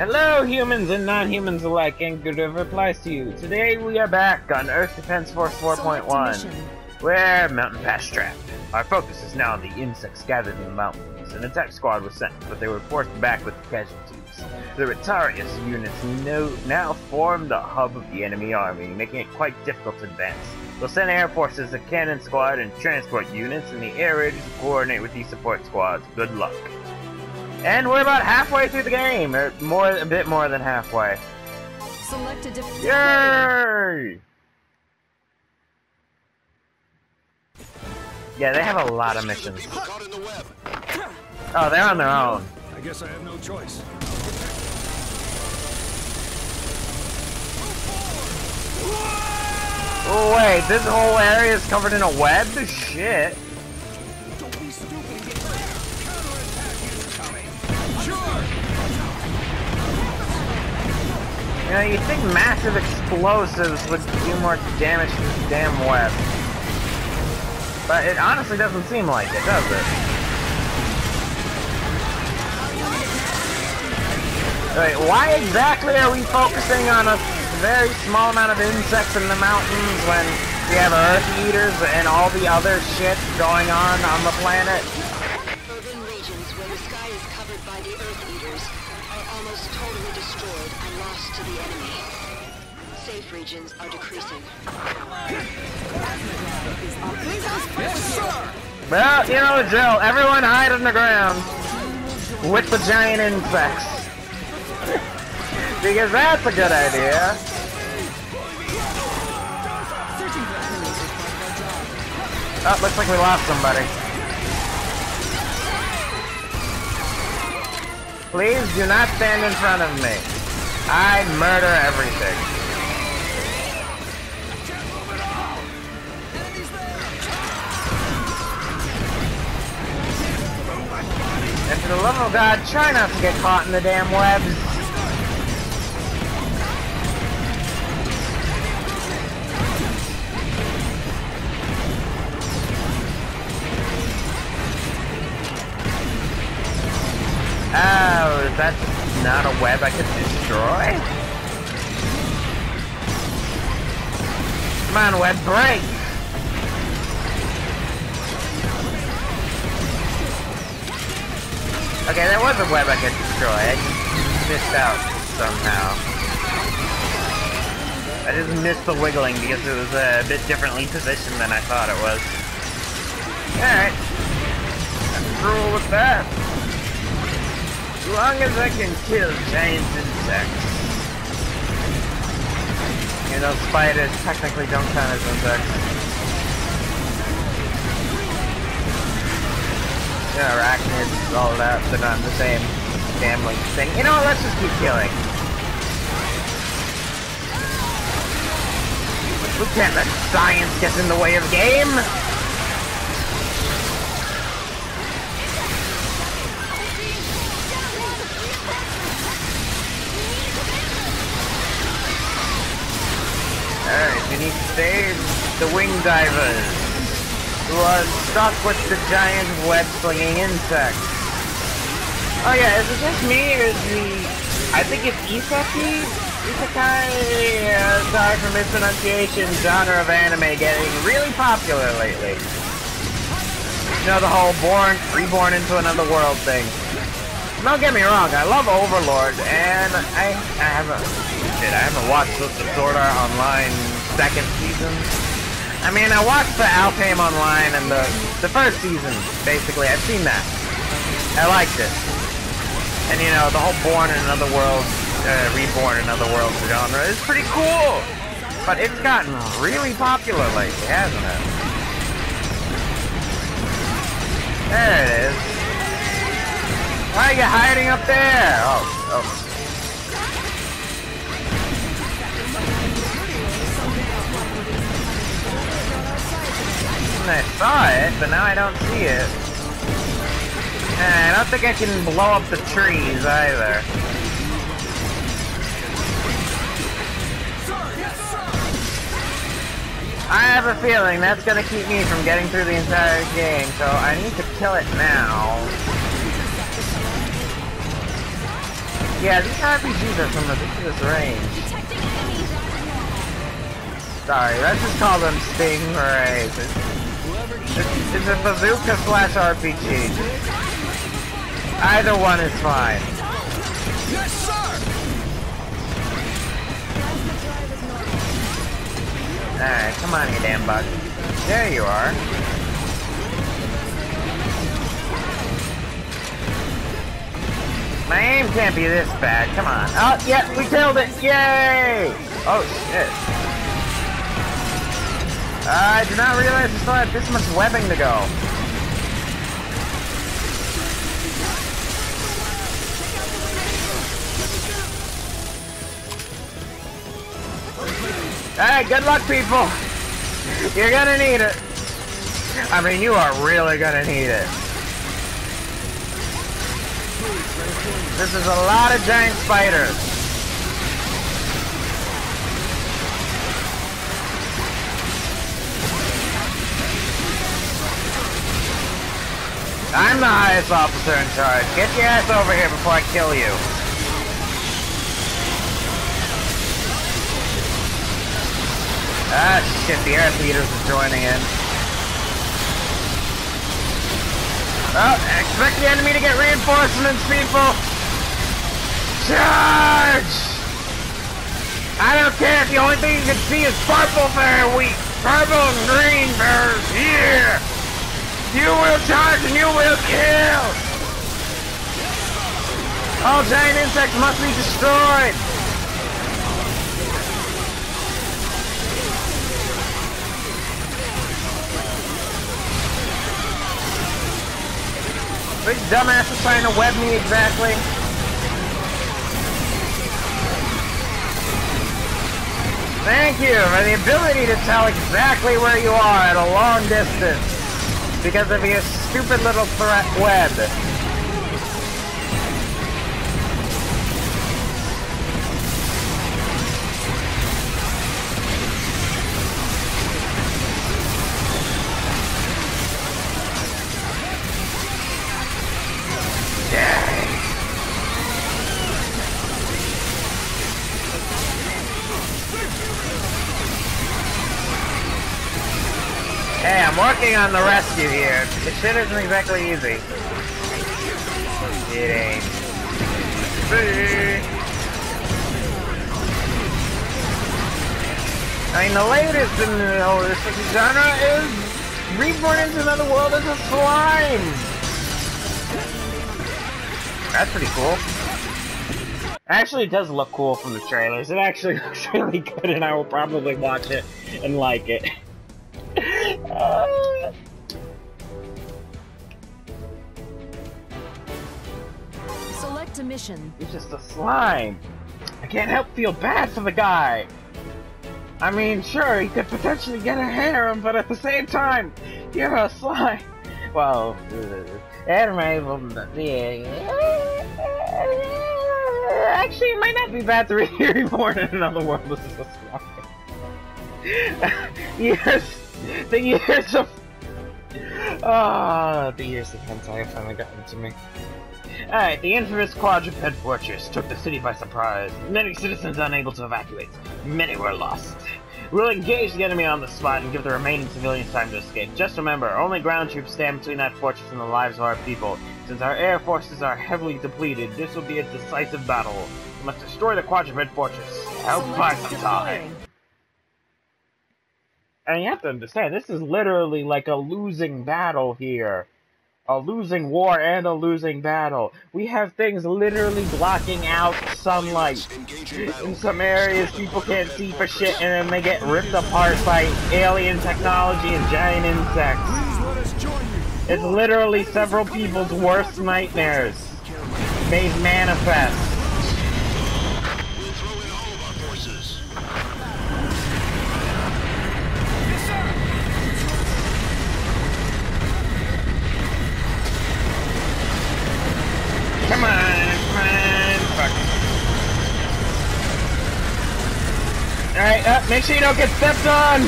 Hello, humans and non-humans alike, and good applies to you. Today we are back on Earth Defense Force 4.1, where Mountain Pass trapped. Our focus is now on the insects gathered in the mountains. An attack squad was sent, but they were forced back with casualties. The Retiarius units now form the hub of the enemy army, making it quite difficult to advance. We'll send air forces, a cannon squad, and transport units in the air raiders to coordinate with these support squads. Good luck. And we're about halfway through the game, or more, a bit more than halfway. Select a different. Yay! Yeah, they have a lot of missions. Oh, they're on their own. I guess I have no choice. Oh wait, this whole area is covered in a web? Shit. You know, you'd think massive explosives would do more damage to this damn web. But it honestly doesn't seem like it, does it? Wait, why exactly are we focusing on a very small amount of insects in the mountains when we have Earth Eaters and all the other shit going on on the planet? Regions are decreasing. Well, you know the drill. Everyone hide underground with the giant insects. because that's a good idea. Oh, looks like we lost somebody. Please do not stand in front of me. I murder everything. And for the love of God, try not to get caught in the damn webs. Oh, that's not a web I could destroy? Come on, web, break! Okay, there was a web I could destroy. I just missed out somehow. I just missed the wiggling because it was a bit differently positioned than I thought it was. Alright. Let's roll with that. As long as I can kill giant insects. You know, spiders technically don't count as insects. Arachnids, all that, they're not the same family thing. You know let's just keep killing. We can't let science get in the way of game! Alright, we need to save the wing divers are stuck with the giant web-slinging insect. Oh yeah, is it just me or is the... I think it's Isaki? Isekai? Uh, sorry for mispronunciation, genre of anime getting really popular lately. You know, the whole born, reborn into another world thing. Don't get me wrong, I love Overlord, and I, I haven't, shit, I haven't watched the Sword Art Online second season. I mean, I watched the Alfheim Online and the, the first season, basically, I've seen that. I liked it. And you know, the whole Born in Another World, uh, Reborn in Another World genre is pretty cool! But it's gotten really popular lately, hasn't it? There it is. Why are you hiding up there? Oh, oh. I saw it, but now I don't see it. I don't think I can blow up the trees either. I have a feeling that's gonna keep me from getting through the entire game, so I need to kill it now. Yeah, these RPGs are from ridiculous range. Sorry, let's just call them Stingrays. It's, it's a bazooka slash RPG. Either one is fine. Yes, sir! Alright, come on, you damn bug. There you are. My aim can't be this bad. Come on. Oh, yeah, we killed it. Yay! Oh, shit. Uh, I did not realize we still had this much webbing to go. Hey, good luck, people. You're gonna need it. I mean, you are really gonna need it. This is a lot of giant spiders. I'm the highest officer in charge. Get your ass over here before I kill you. Ah, shit, the Earth Leaders are joining in. Oh, expect the enemy to get reinforcements, people! Charge! I don't care if the only thing you can see is purple bear wheat! Purple and green bears, here! You will charge and you will kill! All giant insects must be destroyed! Which dumbass is trying to web me exactly? Thank you for the ability to tell exactly where you are at a long distance. Because of your stupid little threat web. On the rescue here. This shit isn't exactly easy. It ain't. I mean, the latest in the holistic genre is Reborn into Another World as a slime! That's pretty cool. Actually, it does look cool from the trailers. It actually looks really good, and I will probably watch it and like it. Mission. He's just a slime. I can't help feel bad for the guy. I mean, sure, he could potentially get a harem, but at the same time, you're a slime. Well, uh, anime, yeah. Actually, it might not be bad to be Reborn in Another World. This is a slime. years, the years of, ah, the years of hentai have finally gotten to me. Alright, the infamous quadruped fortress took the city by surprise. Many citizens unable to evacuate. Many were lost. We'll engage the enemy on the spot and give the remaining civilians time to escape. Just remember, only ground troops stand between that fortress and the lives of our people. Since our air forces are heavily depleted, this will be a decisive battle. We must destroy the quadruped fortress. Help buy some time. And you have to understand, this is literally like a losing battle here. A losing war and a losing battle. We have things literally blocking out sunlight. In some areas, people can't see for shit, and then they get ripped apart by alien technology and giant insects. It's literally several people's worst nightmares. Made manifest. Make sure you don't get stepped on!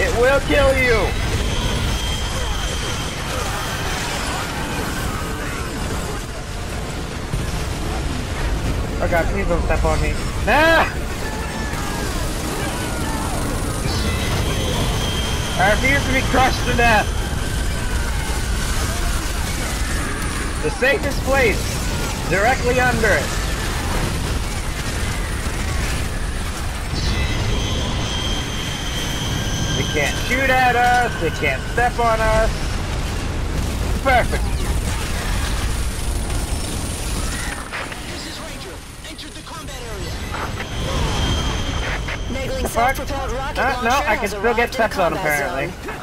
It will kill you! Oh god, please don't step on me. Nah! I refuse to be crushed to death! The safest place, directly under it. Can't shoot at us, they can't step on us. Perfect. This is Ranger. Entered the combat area. Negling fuck? self-propelled rocket Uh, no, I can still get steps on apparently. zone.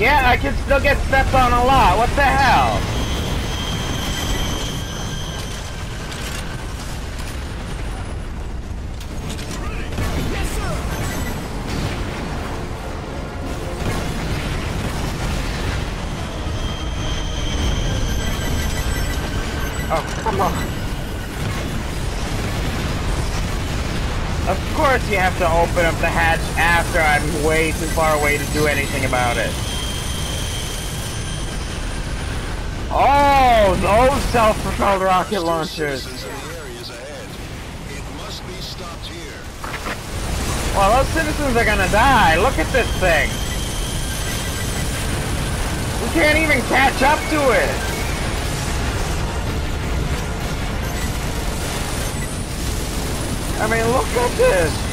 Yeah, I can still get stepped on a lot. What the hell? Have to open up the hatch after I'm way too far away to do anything about it. Oh, those self-propelled rocket launchers. Citizens in the areas ahead. It must be stopped here. Well, those citizens are gonna die. Look at this thing. We can't even catch up to it. I mean, look at this.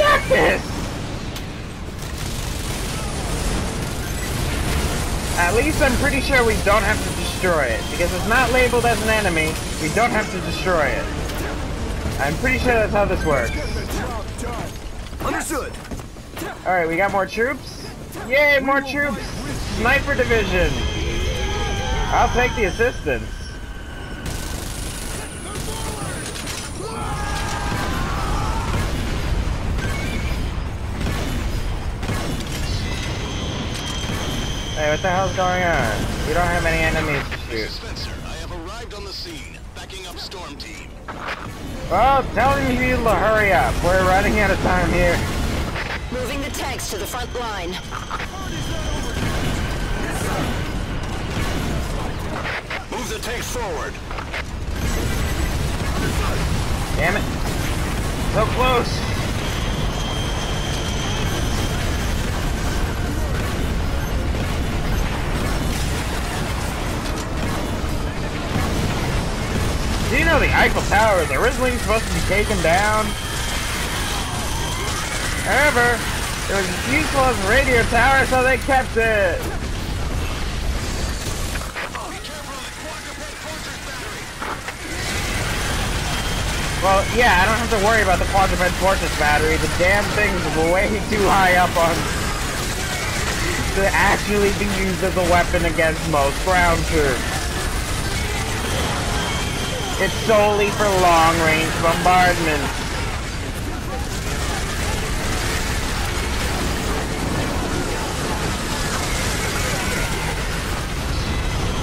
Look at this. At least I'm pretty sure we don't have to destroy it. Because it's not labeled as an enemy, we don't have to destroy it. I'm pretty sure that's how this works. Get the job done. Understood. Alright, we got more troops? Yay, more troops! Sniper division! I'll take the assistance. Hey, what the hell's going on? We don't have any enemies to shoot. Spencer. I have arrived on the scene, backing up Storm Team. Well, tell them you to hurry up. We're running out of time here. Moving the tanks to the front line. Move the tanks forward. Damn it. So close. Know the Eiffel Tower was originally supposed to be taken down? However, it was useful as a radio tower, so they kept it. Well, yeah, I don't have to worry about the quadruped fortress battery. The damn thing's way too high up on to actually be used as a weapon against most ground troops. It's solely for long-range bombardment.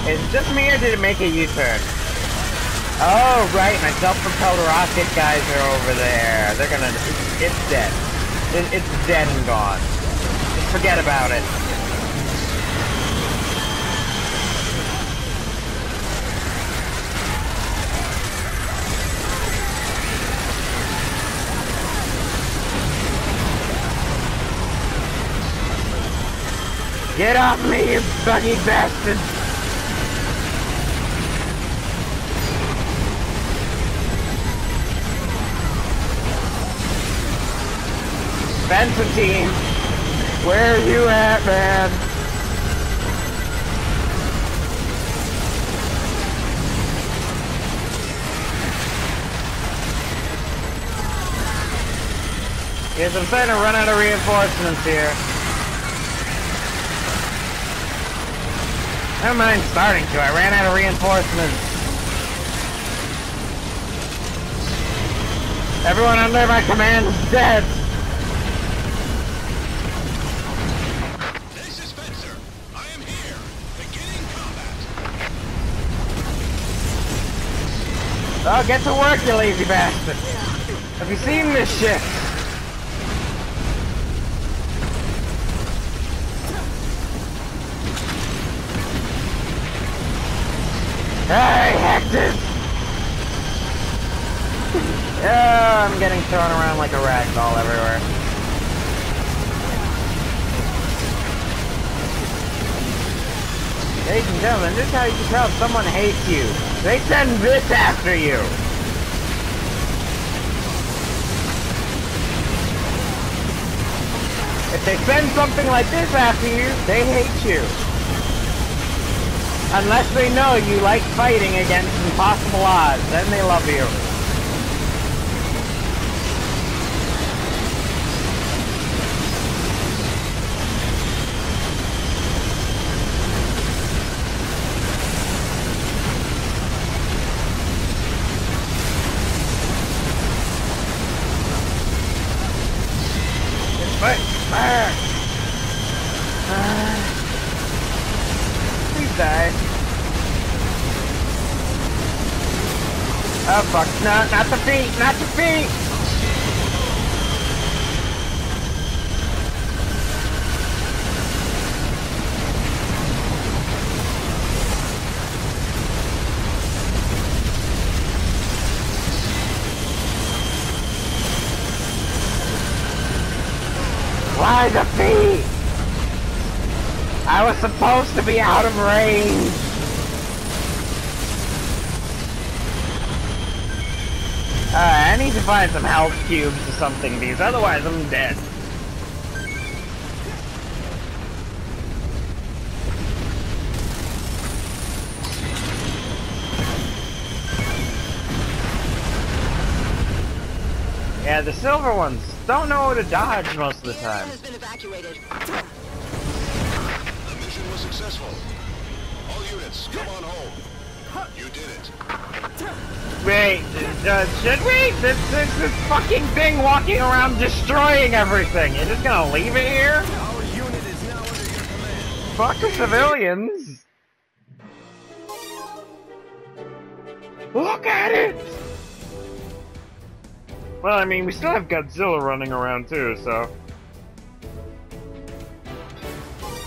Is it just me or did it make a U-turn? Oh, right, my self-propelled rocket guys are over there. They're gonna... It's, dead. It, it's dead and gone. Just forget about it. Get off me, you buggy bastard! Benson team, where are you at, man? Yes, I'm starting to run out of reinforcements here. Never mind starting to, I ran out of reinforcements. Everyone under my command is dead. This is Spencer. I am here. Beginning combat. Oh, get to work, you lazy bastard. Have you seen this shit? Hey, Hector! oh, I'm getting thrown around like a rag doll everywhere. Ladies and gentlemen, this is how you can tell if someone hates you. They send this after you. If they send something like this after you, they hate you. Unless they know you like fighting against impossible odds, then they love you. But, ah, ah, please die. Oh fuck, no, not the feet, not the feet! Why the feet? I was supposed to be out of range. Uh, I need to find some health cubes or something, because otherwise I'm dead. Yeah, the silver ones don't know how to dodge most of the The time. has been evacuated. The mission was successful. All units, come on home. You did it. Wait, uh, should we? This, this, this fucking thing walking around destroying everything. You're just gonna leave it here? Our unit is now under your command. Fuck the civilians. Look at it! Well, I mean, we still have Godzilla running around too, so...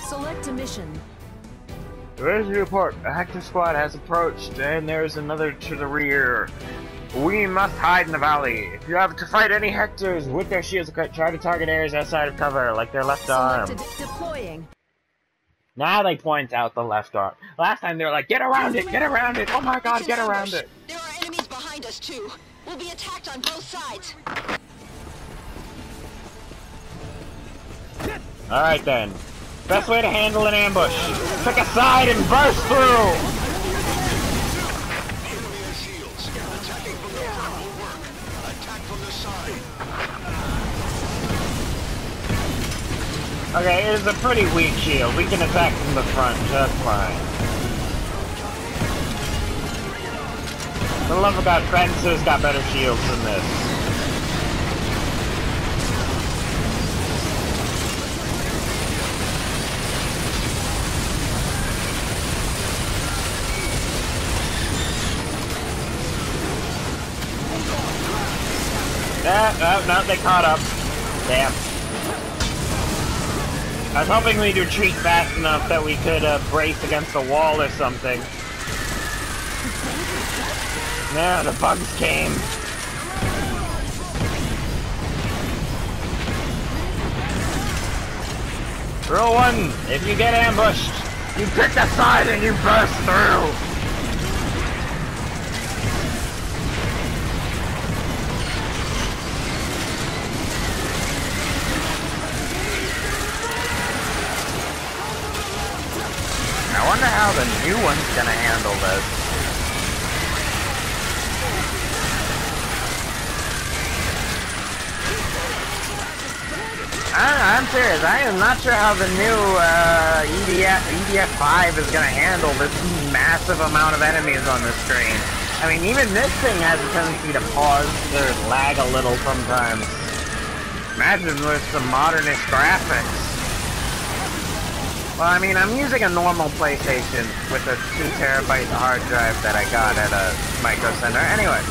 Select a mission. Where's your report? A Hector squad has approached, and there's another to the rear. We must hide in the valley. If you have to fight any Hectors with their shields, try to target areas outside of cover, like their left arm. Selected deploying. Now they point out the left arm. Last time they were like, get around it, get around it, oh my god, get around it. There are enemies behind us too. We'll be attacked on both sides. Alright then. Best way to handle an ambush. Pick a side and burst through! Okay, it is a pretty weak shield. We can attack from the front just fine. The love about Fencer's got better shields than this. Ah, no, no, they caught up. Damn. I was hoping we'd retreat fast enough that we could uh, brace against a wall or something. No, the bugs came. Rule one, if you get ambushed, you pick a side and you burst through. One's gonna handle this. I, I'm serious. I am not sure how the new uh, EDF EDF 5 is gonna handle this massive amount of enemies on the screen. I mean, even this thing has a tendency to pause or lag a little sometimes. Imagine with some modernist graphics. Well, I mean, I'm using a normal PlayStation with a 2 terabyte hard drive that I got at a Micro Center. Anyway.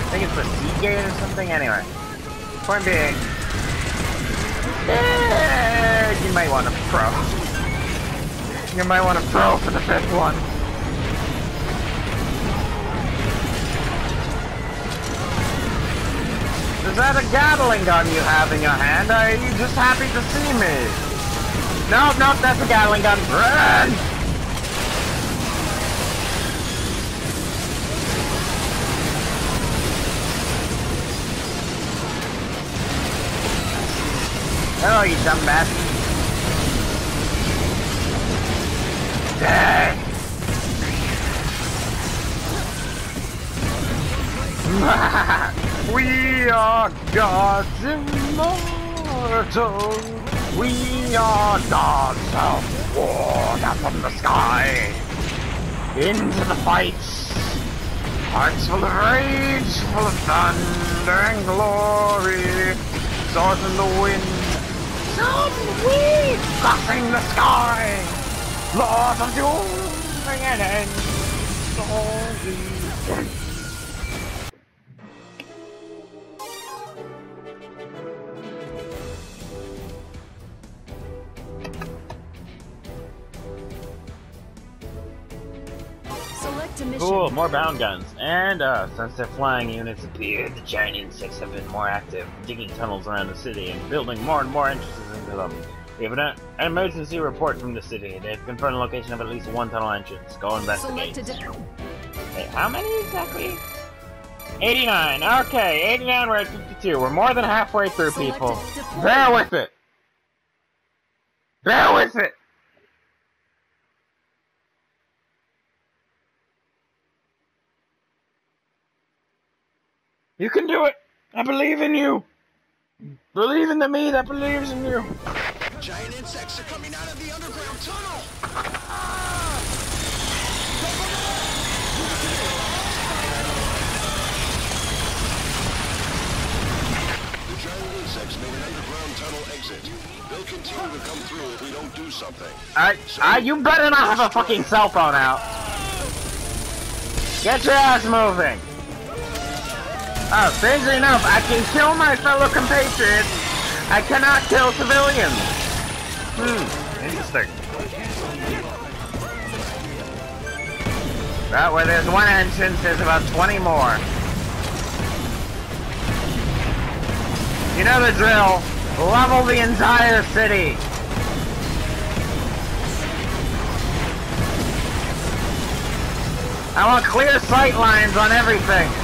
I think it's the Seagate or something. Anyway. Point being. eh, you might want to pro. You might want to pro for the fifth one. Is that a Gatling gun you have in your hand? Are you just happy to see me? No, no, that's a Gatling gun. Run! Oh, you dumb bastard. Dead! we are gods immortal. We are gods of war down from the sky. Into the fights. Hearts full of rage, full of thunder and glory. Swords in the wind. Some we crossing the sky. Lords of doom bring an end. Glory. Select more bound guns. And, uh, since their flying units appeared, the giant insects have been more active, digging tunnels around the city and building more and more entrances into them. We have an, an emergency report from the city. They've confirmed the location of at least one tunnel entrance. Go investigate. Select a di- Wait, how many exactly? 89. Okay, 89, we're at 52. We're more than halfway through, people. Bear with it. Bear with it. You can do it. I believe in you. Believe in the me that believes in you. Giant insects are coming out of the underground tunnel! The giant insects made an underground tunnel exit. They'll continue to come through if we don't do something. I, I, you better not have a fucking cell phone out. Get your ass moving. Oh, strangely enough, I can kill my fellow compatriots. I cannot kill civilians. Hmm, interesting. That way there's one entrance, there's about 20 more. You know the drill. Level the entire city. I want clear sight lines on everything.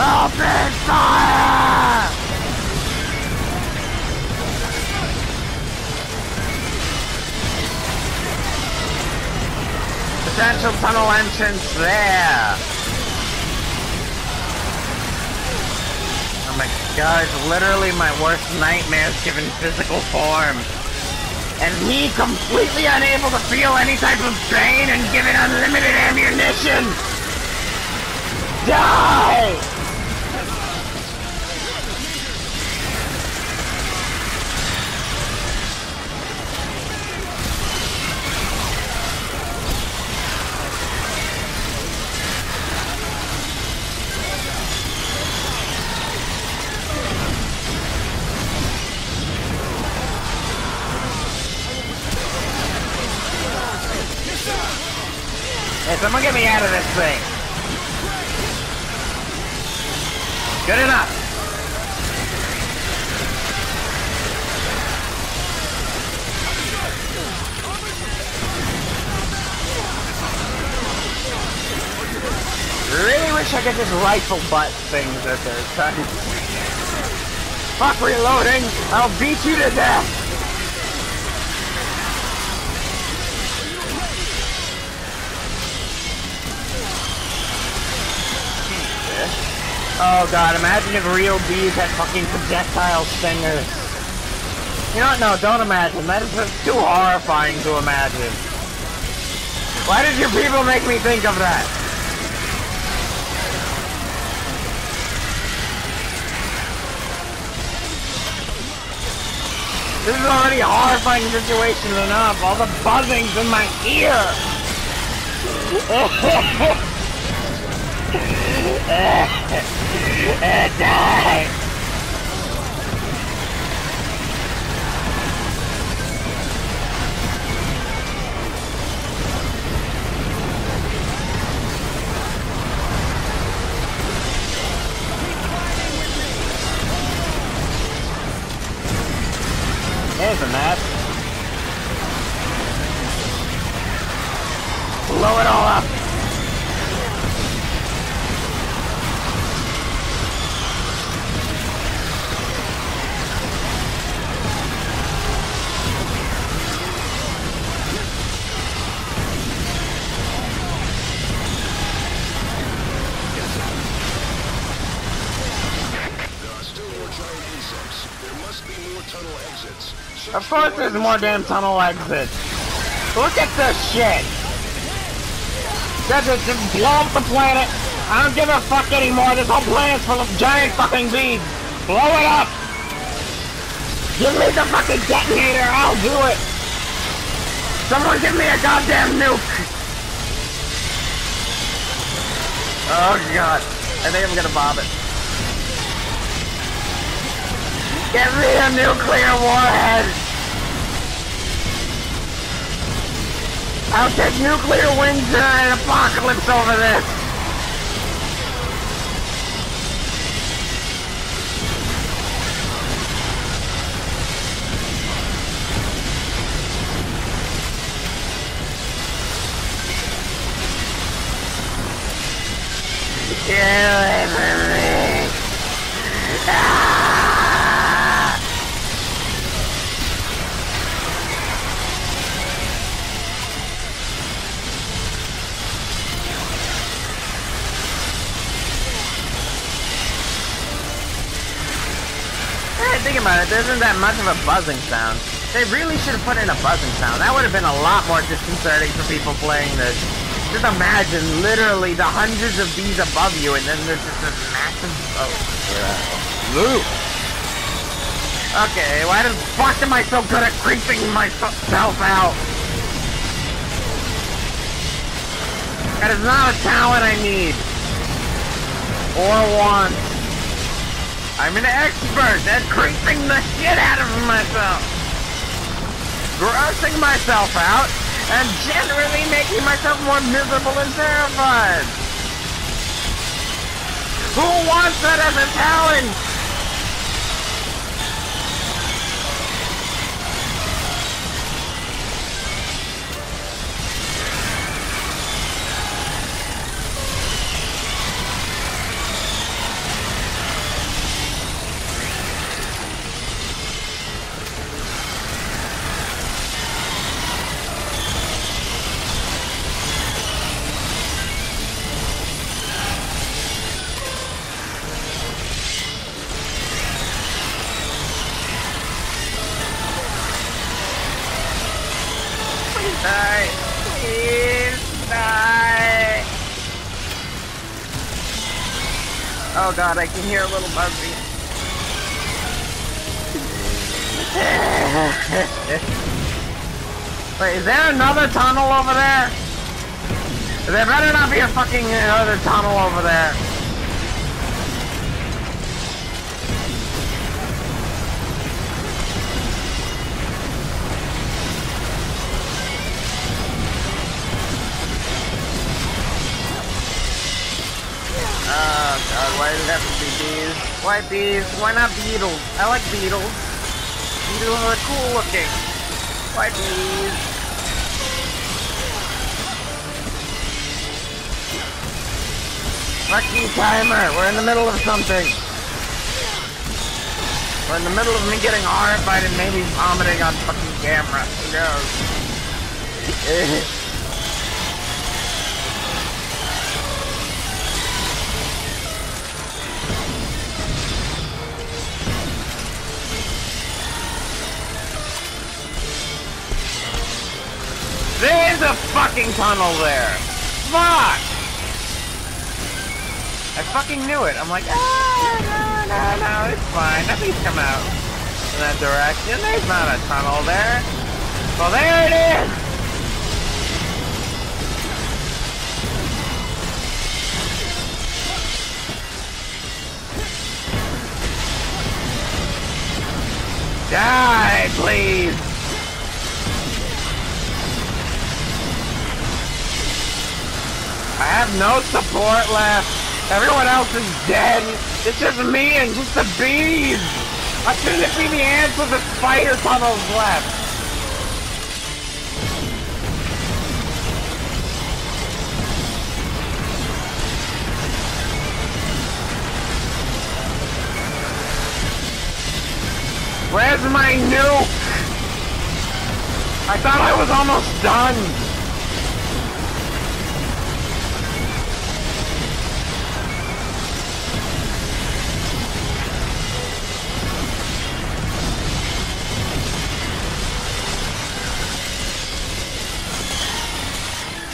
Open fire! Potential tunnel entrance there. Oh my god, it's literally my worst nightmares given physical form. And me completely unable to feel any type of pain and given unlimited ammunition! Die! Someone get me out of this thing! Good enough! Really wish I could just rifle butt things at their time. Fuck reloading! I'll beat you to death! Oh god, imagine if real bees had fucking projectile stingers. You know what? No, don't imagine. That is too horrifying to imagine. Why did you people make me think of that? This is already a horrifying situation enough. All the buzzings in my ear. Die. There's a. course there's more damn tunnel exits. Look at this shit. That's it, just blow up the planet. I don't give a fuck anymore. This whole planet's full of giant fucking bees. Blow it up. Give me the fucking detonator. I'll do it. Someone give me a goddamn nuke. Oh god. I think I'm gonna bomb it. Give me a nuclear warhead! I'll take nuclear winter and apocalypse over this! Isn't that much of a buzzing sound. They really should have put in a buzzing sound. That would have been a lot more disconcerting for people playing this. Just imagine literally the hundreds of bees above you and then there's just this massive... Oh, yeah. Loop. Okay, why the fuck am I so good at creeping myself out? That is not a talent I need. Or want. I'm an expert at creeping the shit out of myself. Grossing myself out and generally making myself more miserable and terrified. Who wants that as a talent? Oh god, I can hear a little buzzing. Wait, is there another tunnel over there? There better not be a fucking uh, other tunnel over there. God, why does it have to be bees? Why bees? Why not beetles? I like beetles. Beetles are cool looking. Why bees? Fucking timer! We're in the middle of something! We're in the middle of me getting horrified and maybe vomiting on fucking camera. Who knows? fucking tunnel there! Fuck! I fucking knew it. I'm like, ah, no, no, no, it's fine. Nothing's come out in that direction. There's not a tunnel there. Well, there it is! Die, please! I have no support left. Everyone else is dead. It's just me and just the bees. I shouldn't see the ants with the spider tunnels left. Where's my nuke? I thought I was almost done.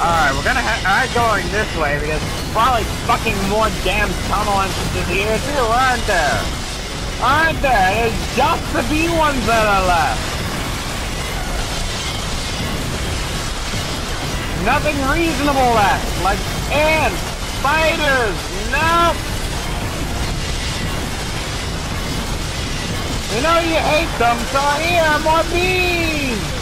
Alright, we're gonna I'm going this way because probably fucking more damn tunnel entrances here too, aren't there? Aren't there? There's just the bee ones that are left. Nothing reasonable left, like ants, spiders, nope. You know you hate them, so here, more bees!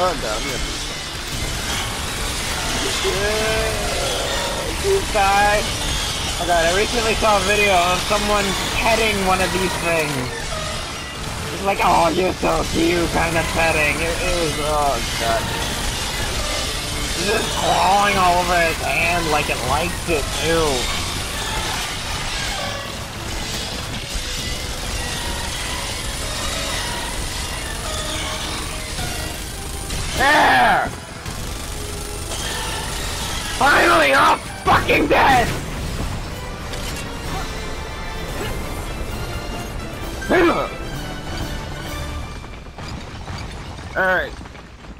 Oh, down here. This guy. Oh god, I recently saw a video of someone petting one of these things. It's like, oh, you're so cute, kind of petting. It, it was, oh god. Just clawing all over his hand like it likes it too. There! Finally, I'm fucking dead! Alright.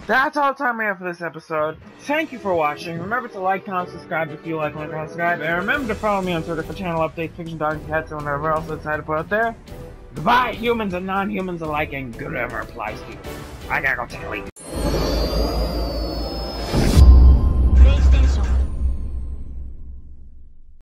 That's all the time we have for this episode. Thank you for watching. Remember to like, comment, subscribe if you like, like, comment, subscribe. And remember to follow me on Twitter for channel updates, fiction, dog, cats, and whatever else I decide to put out there. Goodbye, humans and non-humans alike, and good ever applies to you. I gotta go take a leak.